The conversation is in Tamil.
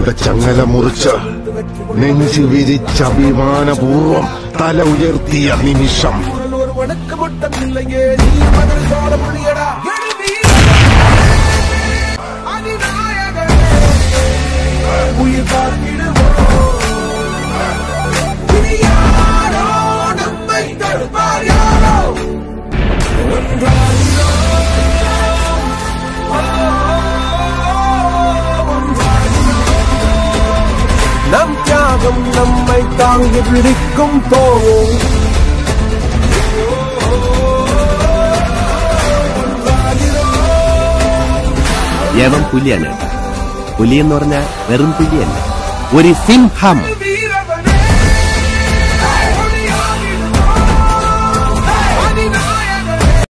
അഹങ്കാരങ്ങളുടെ ചങ്ങല മുറിച്ച് നെഞ്ചു വിരിച്ച അഭിമാനപൂർവം തല ഉയർത്തിയ നിമിഷം ஒரு வணக்க மட்டும் இல்லையே நீ மதுரை சோழ புள்ளியடா உயிர் பார்த்திடுவோம் இனி யாரோ நம்மை தடுப்பார் யாரோ நம் தியாகம் நம்மை தாங்கி பிடிக்கும் போவோம் യവൻ പുലിയാണ് പുലി എന്ന് പറഞ്ഞാൽ വെറും പുലിയല്ല ഒരു സിംഹം வீர